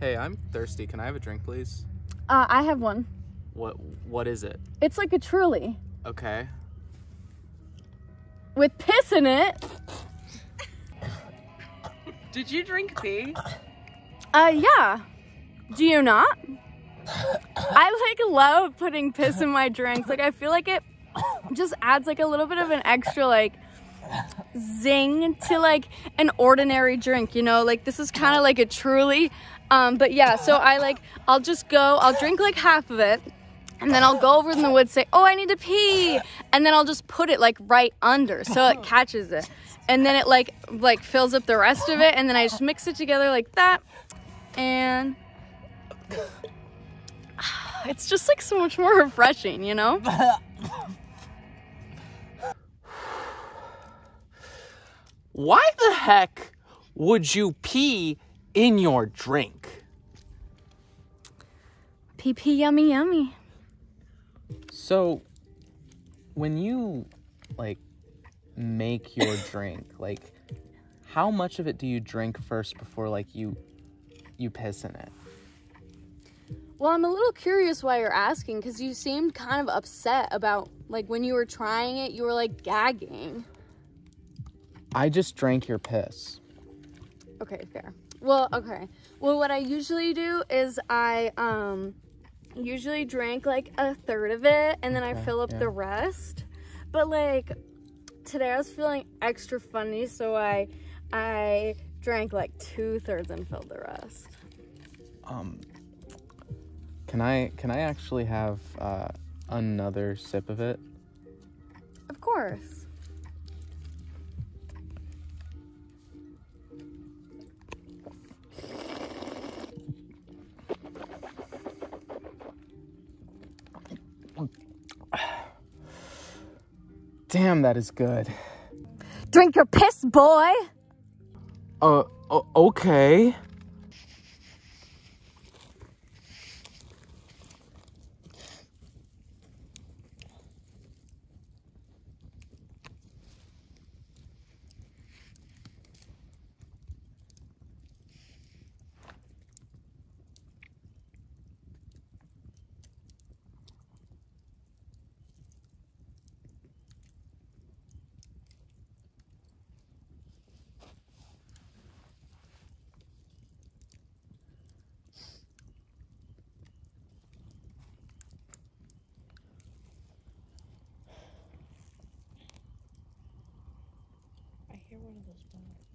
Hey, I'm thirsty. Can I have a drink, please? Uh, I have one. What What is it? It's like a truly Okay. with piss in it. Did you drink pee? Uh, yeah. Do you not? I like love putting piss in my drinks. Like I feel like it just adds like a little bit of an extra like zing to like an ordinary drink, you know? Like this is kind of like a truly um but yeah, so I like I'll just go, I'll drink like half of it. And then I'll go over in the woods, say, "Oh, I need to pee," and then I'll just put it like right under, so it catches it, and then it like like fills up the rest of it, and then I just mix it together like that, and it's just like so much more refreshing, you know? Why the heck would you pee in your drink? Pee pee yummy yummy. So, when you like make your drink, like how much of it do you drink first before like you you piss in it? Well, I'm a little curious why you're asking because you seemed kind of upset about like when you were trying it, you were like gagging. I just drank your piss. Okay, fair. Well, okay. Well, what I usually do is I um usually drink like a third of it and then I fill up yeah. the rest. But like today I was feeling extra funny, so I I drank like two thirds and filled the rest. Um can I can I actually have uh another sip of it? Of course. Damn, that is good. Drink your piss, boy. Uh okay. I hear one of those bones.